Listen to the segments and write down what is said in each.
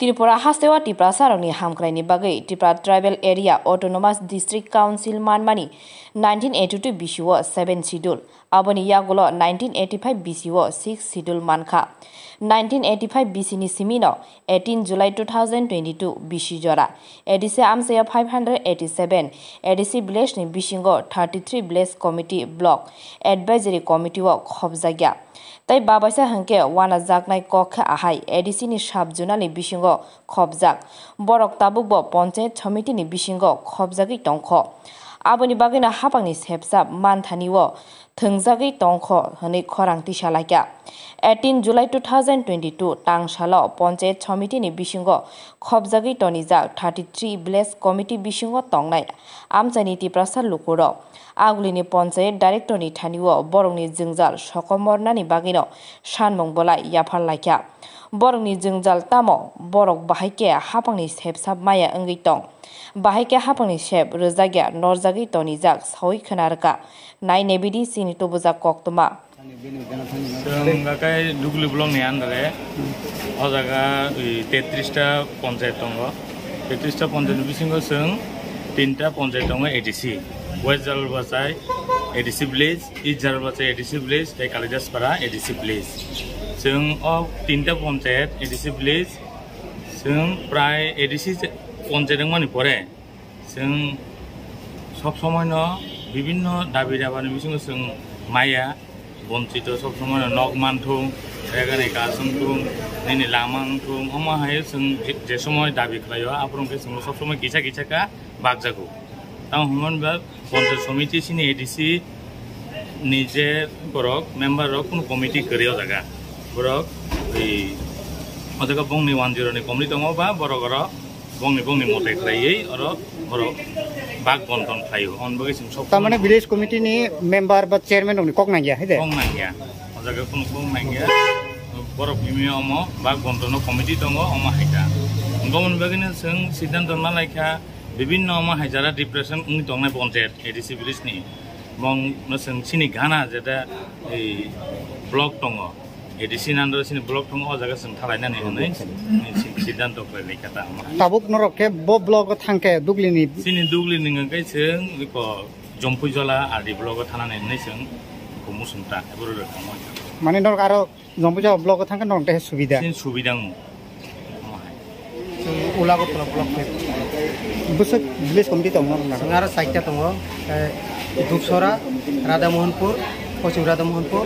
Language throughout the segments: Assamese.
ত্ৰিপুৰা হাস্তেৱা টিপ্ৰা চাৰণি হামক্ৰাইনি বাগৈ Tipra tribal area autonomous district council মানমানি nineteen eighty two বিচিঅ' ছেভেন চিডুল আবনি ইয়াগুল নাইনটিন এইটি ফাইভ বিচিঅ' ছিক্স চিডুল মানখা নাইনটিন এইটি ফাইভ বিচিনি চিমিন eighteen July two thousand twenty two বিচি জৰা ADC আমচে five hundred eighty seven ADC bless নি বিচিংগ থাৰ্টি থ্ৰী ব্লেছ কমিটি ব্লক এডভাইজৰী কমিটিও খবজাগীয়া তাই বাবাইসা হাঙ্কে ওয়ানা জাগনাই কক্ষে আহাই এডিসিনি সাবজুনানি বিসিঙ্গ খবজাক বরক তাবুকব পঞ্চায়েত সমিতিনি বিসিঙ্গ খবজাগি টংখ। আবনি বাগিন হাপাং সেপসাপ মানথানি ও থাকি টংখ হই খরং তিসালাকা eighteen July two thousand twenty two Tong সাল পঞ্চায়েত সমিতি বিসঙ্গ খবজাগী টনিজা থার্টি থ্রি ভিলেজ কমিটি বিসঙ্গ টংনাই আমি প্রসাদ লুকুর আগুলি পঞ্চায়েত ডাইরেক্টরনি থানি ও বরংনি জিংজাল সকমরনানি বাগিন সানমংবলাই ইয়াফার লাইকা বরংনি জংজাল তাম বরক বাহাইকে হাপাং সেপসাপ মাইয়া অঙ্গিত बाहायके हापांनि सेबसाब माया ओंगै टं बाहायके हापांनि सेब रोजाग्या नरजागै टनिजाक सावै खोनारका नाय नेबिदि सिनि टबुजा कक्तमा जों गाकाय दुगलि ब्लकनि आन्दारे अ जागा तेत्रिसटा पन्चायत दङ तेत्रिसटा पन्चायत बिसिङाव जों तिनटा पन्चायत दङ ADC west Jalbachai ADC village east Jalbachai ADC village ताइ कालिदासपारा एडिसि भिलेज जों अ तिनटा पन्चायत एडिसि भिलेज जों प्राय एडिसि পঞ্চায়েতমানি পরে जों সব সময়নো বিভিন্ন দাবি দাবানি মিসিং जों মাইয়া বঞ্চিত, সব সময় নগ মানথুম এখানে গাছুম নিনি লামাংথুম হমা হায় जों যে সময় দাবি খাই আপনাকে जों সব সময় গিছা গিছাকা বাগজাকু তাও হমনবা পঞ্চায়েত সমিতি সিনি এডিসি নিজে বরক, মেম্বার রক কোনো কমিটি করিও জায়গা বরক এই অজাকা বংনি ওয়ান জিরোনি কমলি দङ বা বরগর বংনি বংনি মতে খাই এই আর ঘর বাগ বন্ধন খাই অন বগে সিম সব তার মানে ভিলেজ কমিটি নি মেম্বার বা চেয়ারম্যান হনি কক না গিয়া হে দে। কক না গিয়া জায়গা কোন কক না গিয়া বড় ভূমি অম বাগ বন্ধন কমিটি তঙ্গ অম হাইটা গমন বগিনে সং সিদ্ধান্ত না লাইখা বিভিন্ন অম হাজারা ডিপ্রেশন উনি তঙ্গ না নি। বং সং এই ব্লক তঙ্গ एडिसि नान्दर सिनि ब्लक दङ अ जागा जों थालायनानै होनै सिद्धान्त लेखाता ताबुक नरके ब ब्लक थांके दुगलिनि सिनि दुगलिनि गै जों बेखौ जम्पुजला आदि ब्लक थानानै होनै जों बेखौ मुसुंता एबोर रोखोम माने नर आरो जम्पुजा ब्लक थांके नरते सुबिदा सिनि सुबिदा उलागतला ब्लक बुस विलेज कमिटि दङ जों आरो साइटटा दङ दुबसरा राधामोहनपुर পশুঘাত মোহনপুর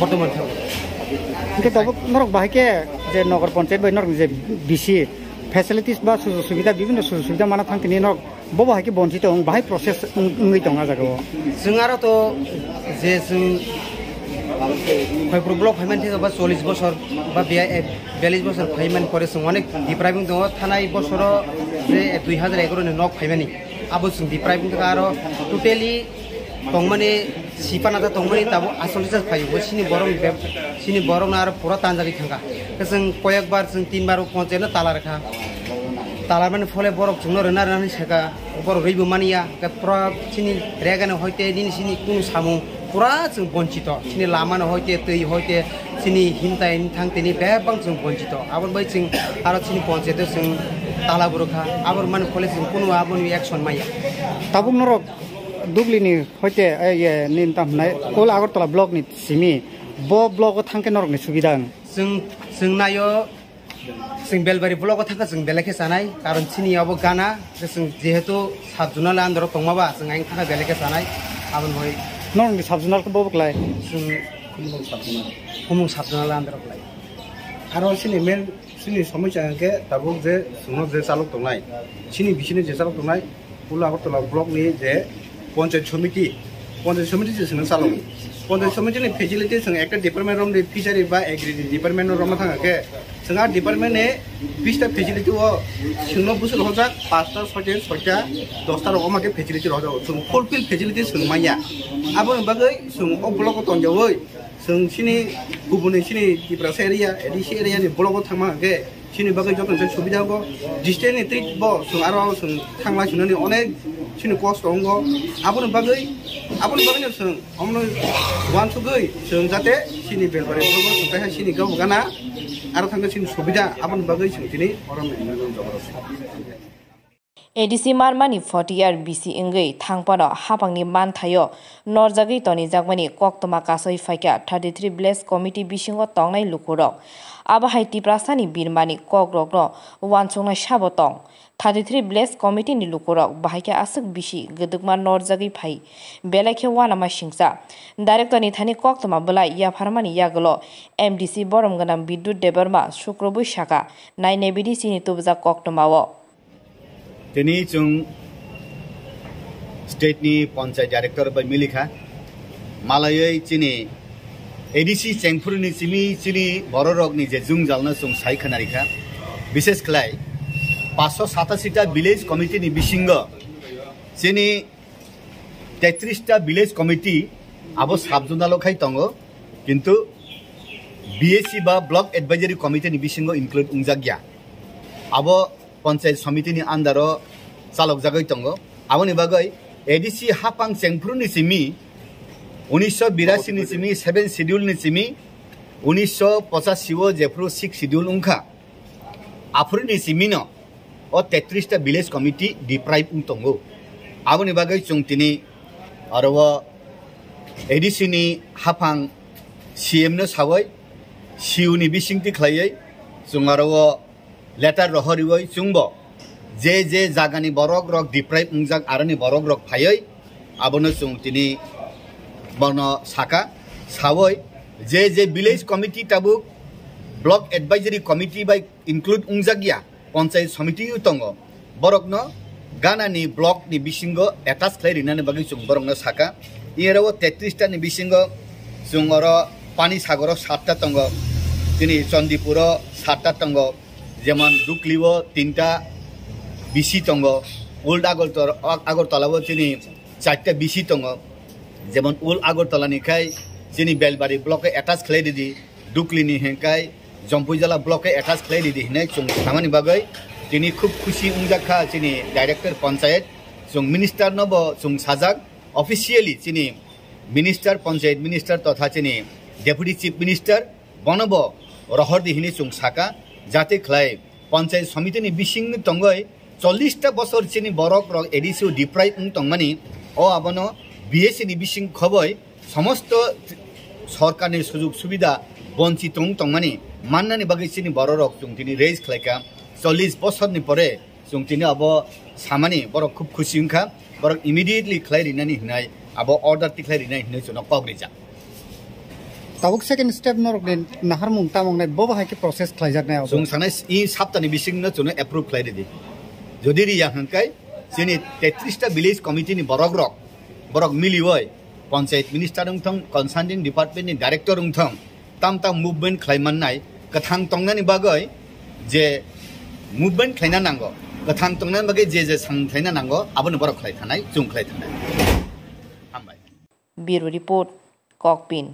বর্তমানে গতিকে ধর বাহিকে যে নগর পঞ্চায়েত বা যে বিসি ফেসিলিটিস বা সুযোগ সুবিধা বিভিন্ন সুযোগ সুবিধা মানা থাকে নক বাহিকে বঞ্চিত বাহাই প্রসেস উঙ্গিত জাগাব জোনারও তো যে খয়পুর ব্লক ফাইমান থেকে বা চল্লিশ বছর বা বিয়াল্লিশ বছর ফাইমান করে অনেক ডিপ্রাইভিং দো থানা বছর যে দুই হাজার এগারো নক ফাইমানি আবু depriving are totally tongmani sipana ta tongmani tabo asoli jas pai bo sini borong beb sini borong na pura tanjali khanga keseng koyak bar sing tin bar ponche na tala rakha tala mane phole borok chungno rena rena sheka upor ribu mania ka pura sini regane hoite din sini kung samu pura chung bonchito sini lama na hoite tei hoite sini hinta in thang teni bebang chung bonchito abar bai chung aro sini ponche de chung tala burukha abar mane phole chung kunu abon action maya tabung norok दुब्लिनि हयते निन तामनाय कल आगरतला ब्लकनि सिमि ब ब्लकआव थांके नरकनि सुबिदा जों जों नायो जों बेलबारि ब्लकआव थांखा जों बेलेखे जानाय कारन सिनियावबो गाना जों जिहेतु साबजुनाल आन्दाराव दंमाबा जों आइनि थाखाय बेलेखे जानाय आबन हय नरकनि साबजुनालखौ बबोक्लाय जों हुमुं साबजुनाल आन्दारावलाय आरो सिनि मेन सिनि समस्याके दाबो जे सुनो जे चालक दंनाय सिनि बिसिनि जे चालक दंनाय कुल आगरतला ब्लकनि जे panchayat samiti, panchayat সমিতিজों চালাবো পঞ্চায়েত সমিতিनि ফেসিলিটি जों একটা ডিপার্টমেন্ট রমনি ফিশারি বা এগ্রি ডিপার্টমেন্ট রমা থাকাকে जोंहा ডিপার্টমেন্টে বিশটা ফেসিলিটি ও শূন্য বছর হজা পাঁচটা, ছয়টা ছয়টা, দশটা রকমাকে ফেসিলিটি রহজা जों ফুলফিল ফেসিলিটি जों মাইয়া। আবার বাকি जों অ ব্লক তঞ্জাবই जों सिनि गुबुननि सिनि दिब्रासा एरिया एडिसि एरियानि ब्लकआव थांमाके सिनि बागै जतन जों सुबिदा गो डिस्टेन्सनि ट्रिट ब जों आरो जों थांला सुनानै अनेक sini kos tonggo abon bagai abon bagai no sung omno wan sugai sung jate sini belbare progo sukai sini gau gana aro thangka sini subida abon bagai sing tini ADC মারমানি ফটিয়ার বিসি ইংগৈ থাংপানো হাপাংনি মানথায়ো নরজাগৈ তনিজাকমানি কক্তমা কাসই ফাইকা থার্টি থ্রি ভিলেজ কমিটি বিসিংও তংনাই লুকুরক আবাহাই টিপ্রাসানি বিরমানি কগ্রগ্ন ওয়ানসংনাই সাবতং থার্টি থ্রি ভিলেজ কমিটিনি লুকুরক বাহাইকে আসুক বিসি গদুকমা নরজাগৈ ফাই বেলাইকে ওয়ানামা সিংসা ডাইরেক্টরনি থানি কক্তমা বলাই ইয়াফারমানি ইয়াগলো এমডিসি বরমগনাম বিদ্যুৎ দেবরমা শুক্রবৈ শাখা নাইনে বিডি চিনি তুবজা কক্তমাও તેની ચુંગ સ્ટેટની পঞ্চায়েত ডাইরেক্টর বা মিলিখা। মালয়ই চিনি এডিসি চেংফুরনি চিমি চিলি বড় রগনি যে জুং জালনা চুং সাইখানারিখা বিশেষ খেলায় পাঁচশো সাতাশিটা ভিলেজ কমিটি নি বিশিঙ্গ চিনি তেত্রিশটা ভিলেজ কমিটি আবো সাবজনা সাবজোনালখাই তঙ্গ কিন্তু বিএসি বা ব্লক এডভাইজারি কমিটি নি বিশিঙ্গ ইনক্লুড উংজাগিয়া আবো পঞ্চায়েত সমিতিনি আন্দারও চালক জাগৈ তঙ্গ। আমনি বাগৈ এডিসি হাপাং চেংফ্রু নিচিমি উনিশশো বিরাশি নিচিমি সেভেন শিডিউল নিচিমি উনিশশো পঁচাশিও জেফ্রু সিক্স শিডিউল উংখা। আফ্রু নিচিমিন ও তেত্রিশটা ভিলেজ কমিটি ডিপ্রাইভ উংতঙ্গ আমনি বাগৈ চুংতিনি আরব এডিসিনি হাফাং সিএমনো সাবৈ সিউনি বিসিংতি খ্লাইयै जों आरो লেটার রহরি ওই চুংব। যে যে জাগানি বরক রক দিপ্রাই উংজাক আরনি বরক রক ফাইই আবনো চুং তিনি বন শাখা সাবই যে যে ভিলেজ কমিটি তাবুক ব্লক এডভাইজারি কমিটি বাই ইনক্লুড উংজাগিয়া পঞ্চায়েত সমিতি ইউতঙ্গ তঙ্গ বরকন গানানি ব্লকনি বিসিঙ্গ এটাচ খাই রিনানি বাকি চুং বরক বরকন শাখা তেত্রিশটা নি বিসিঙ্গ চুংর পানি সাগর সাতটা তঙ্গ তিনি চন্দীপুর সাতটা তঙ্গ যেমন দুকলিব তিনটা বিশি টঙ্গ ওল্ড আগরতলা আগরতলাব চিনি চারটা বিশি টঙ্গ যেমন ওল্ড আগরতলা নিখাই চিনি বেলবাড়ি ব্লকে অ্যাটাচ খেলাই দিদি দুকলিনি হেঁকাই জম্পুজলা ব্লকে অ্যাটাচ খেলাই দিদি হিনে চুং সামানি বাগৈ। চিনি খুব খুশি উংজাখা চিনি ডাইরেক্টর পঞ্চায়েত, চুং মিনিস্টার নব চুং সাজাক। অফিসিয়ালি চিনি মিনিস্টার পঞ্চায়েত মিনিস্টার তথা চিনি ডেপুটি চিফ মিনিস্টার বনব রহর দিহিনী চুং সাকা। খ্লাই পঞ্চায়েত সমিতিনি বিসিং টঙ্গই চল্লিশটা বছর চিনি বরক রক এডিসি ডিপ্রাই উং টংমানি ও আবনো বিএসসি বিসিং খবই সমস্ত সরকারের সুযোগ সুবিধা বঞ্চিত উং টংমানি মান্নানি বাকি চিনি বড় রক जों তিনি রেজ খাইকা চল্লিশ বছরনি পরে जों তিনি আব সামানি বড় খুব খুশি উংখা বড় ইমিডিয়েটলি খাই রিনানি হিনাই আব অর্ডার টি খাই রিনাই হিনাই জন্য পাবরিজা tabuk second step nor nahar mung ta mung nai bo bahai ki process khlai jak nai sung sanai i sap ta ni bising na chune approve khlai de di jodi ri yahan kai jeni 33 ta village committee ni borok rok borok mili hoy panchayat minister ung thong concerning department ni director ung thong tam ta movement khlai man nai kathang tong nai bagoi je movement khlai na nango kathang tong nai bagai je je sang thai na nango abun borok khlai thanai chung khlai thanai bureau report कॉकपिन